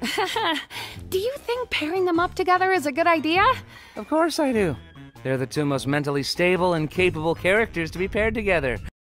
do you think pairing them up together is a good idea? Of course I do. They're the two most mentally stable and capable characters to be paired together.